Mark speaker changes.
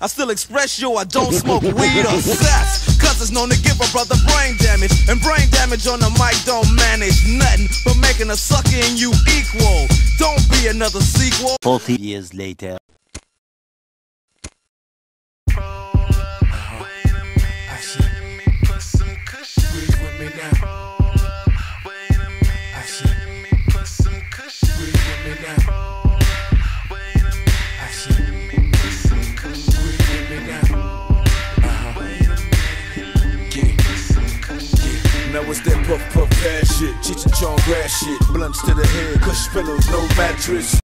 Speaker 1: I still express yo, I don't smoke weed or sess. Cause it's known to give a brother brain damage. And brain damage on the mic don't manage nothing but making a sucker in you equal. Don't be another sequel.
Speaker 2: 40 years later.
Speaker 3: Now it's that puff puff ass shit, Cheech Chong grass shit, blunts to the head, cush pillows, no mattress.